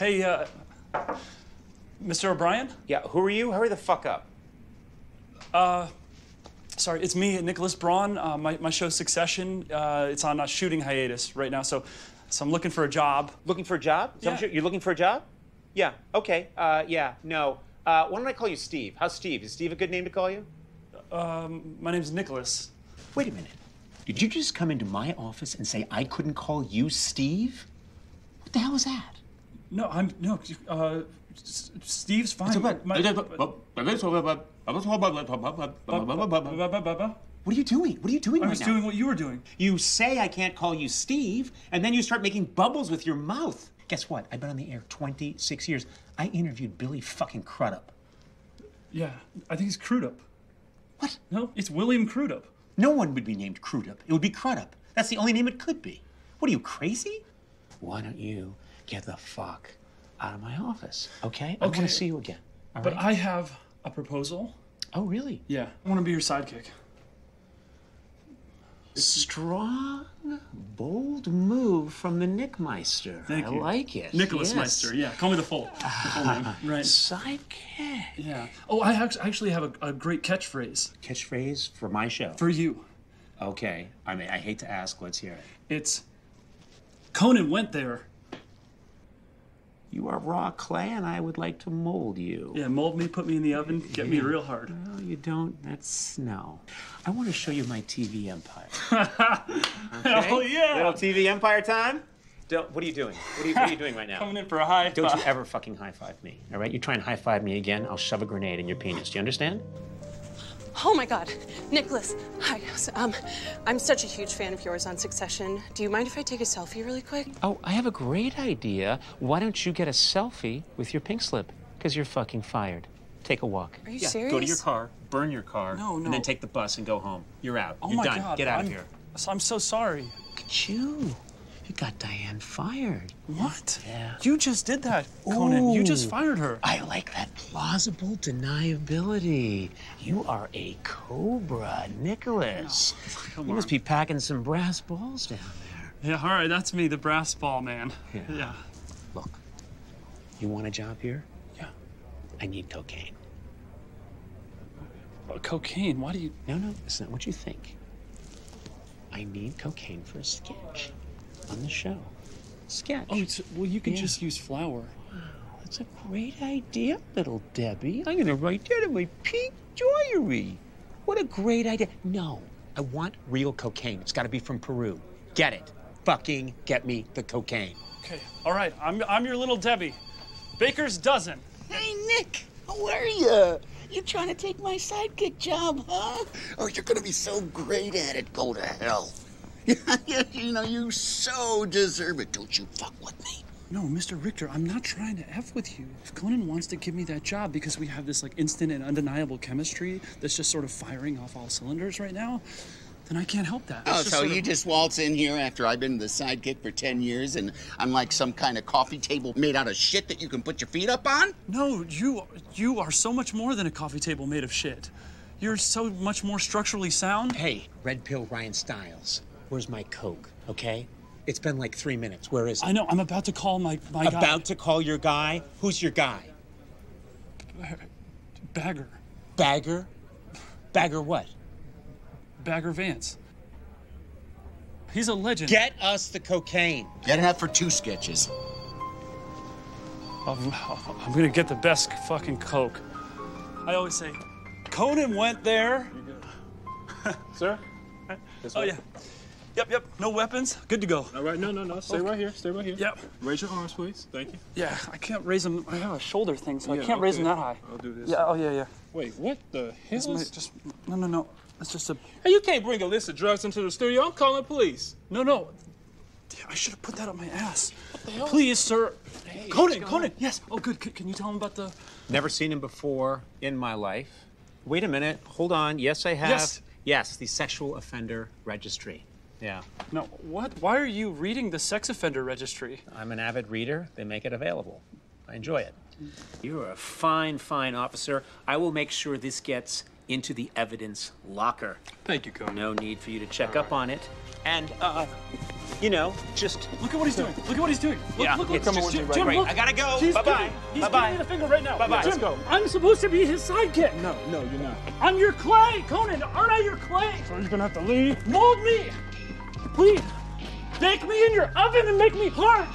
Hey, uh, Mr. O'Brien? Yeah, who are you? Hurry the fuck up. Uh, sorry, it's me, Nicholas Braun. Uh, my, my show Succession, uh, it's on a shooting hiatus right now, so, so I'm looking for a job. Looking for a job? That Yeah. you're looking for a job? Yeah, okay. Uh, yeah, no. Uh, why don't I call you Steve? How's Steve? Is Steve a good name to call you? Um, my name's Nicholas. Wait a minute. Did you just come into my office and say I couldn't call you Steve? What the hell is that? No, I'm, no, uh, S- Steve's fine. My- What are you doing? What are you doing I right was now? doing what you were doing. You say I can't call you Steve, and then you start making bubbles with your mouth. Guess what? I've been on the air 26 years. I interviewed Billy fucking Crudup. Yeah, I think he's Crudup. What? No, it's William Crudup. No one would be named Crudup. It would be Crudup. That's the only name it could be. What are you, crazy? Why don't you get the fuck out of my office, okay? I want to see you again. all But right? I have a proposal. Oh, really? Yeah, I want to be your sidekick. Strong, bold move from the Nickmeister. Thank I you. like it. Nicholas yes. Meister, yeah. Call me the full, the full name. Right. Sidekick. Yeah. Oh, I act- actually have a, a great catchphrase Catchphrase for my show. for you. Okay. I mean, I hate to ask. Let's hear it. It's Conan went there. You are raw clay, and I would like to mold you. Yeah, mold me, put me in the oven, get me real hard. No, you don't. That's no. I want to show you my TV empire. Oh yeah. Little TV Empire time? Don't, what are you doing? What are you, what are you doing right now? Coming in for a high Don't you ever fucking high five me, all right? You try and high five me again, I'll shove a grenade in your penis. Do you understand? Oh my God, Nicholas. Hi. Um, I'm such a huge fan of yours on Succession. Do you mind if I take a selfie really quick? Oh, I have a great idea. Why don't you get a selfie with your pink slip? Because you're fucking fired. Take a walk. Are you yeah, serious? Go to your car, burn your car, No, no. and then take the bus and go home. You're out. Oh you're my done. God. Get out I'm, of here. I'm so sorry. Look at you. You got Diane fired. What? Yeah. You just did that, Conan. You just fired her. I like that plausible deniability. You are a cobra, Nicholas. Come you on. must be packing some brass balls down there. Yeah, all right, that's me, the brass ball man. Yeah. Yeah. Look, you want a job here? Yeah. I need cocaine. Uh, cocaine. Why do you? No, no, it's not what you think. I need cocaine for a sketch on the show. Sketch. Oh, it's, well, you can Yeah. just use flour. that's a great idea, little Debbie. I'm gonna write that in my pink diary. What a great idea. No, I want real cocaine. It's gotta be from Peru. Get it. Fucking get me the cocaine. Okay. All right. I'm I'm your little Debbie. Baker's dozen. Hey, Nick, how are you? You trying to take my sidekick job, huh? Oh, you're gonna be so great at it. Go to hell. you know, you so deserve it. Don't you fuck with me. No, Mr. Richter, I'm not trying to F with you. If Conan wants to give me that job because we have this like instant and undeniable chemistry that's just sort of firing off all cylinders right now, then I can't help that. Oh, so sort of- you just waltz in here after I've been the sidekick for 10 years and I'm like some kind of coffee table made out of shit that you can put your feet up on? No, you you are so much more than a coffee table made of shit. You're so much more structurally sound. Hey, Red Pill Ryan Stiles, where's my Coke, okay? It's been like three minutes. Where is it? I know. I'm about to call my my guy. About to call your guy? Who's your guy? Bagger. Bagger? Bagger what? Bagger Vance. He's a legend. Get us the cocaine. Get enough for two sketches. I'm, I'm gonna get the best fucking Coke. I always say, Conan went there. Sir? Oh yeah. Yep, yep. No weapons. Good to go. All right, no, no, no. Stay right here. Stay right here. Yep. Raise your arms, please. Thank you. Yeah, I can't raise them. I have a shoulder thing, so Yeah, I can't raise them that high. I'll do this. Yeah. Oh yeah, yeah. Wait, what the It's hell? my- is- just no, no, no. It's just a Hey, you can't bring a list of drugs into the studio. I'm calling police. no, no. I should have put that on my ass. What the hell? Please, sir. Hey, Conan, Conan. Yes. Oh, good. C- can you tell him about the? Never seen him before in my life. Wait a minute. Hold on. Yes, I have. Yes. Yes, the sexual offender registry. Yeah. No. What? Why are you reading the sex offender registry? I'm an avid reader. They make it available. I enjoy it. You're a fine, fine officer. I will make sure this gets into the evidence locker. Thank you, Conan. No need for you to check up on it. And, uh, you know, just. Look at what he's doing. Look at what he's doing. Look, Yeah, look, look. it's just Jim, right. Jim, Great. look. I gotta go. He's Bye-bye. giving- He's Bye-bye. giving me the finger right now. Bye-bye. Jim, Let's go. I'm supposed to be his sidekick. No, no, you're not. I'm your clay, Conan. Aren't I your clay? So he's gonna have to leave. Mold me. Please. Bake me in your oven and make me hard.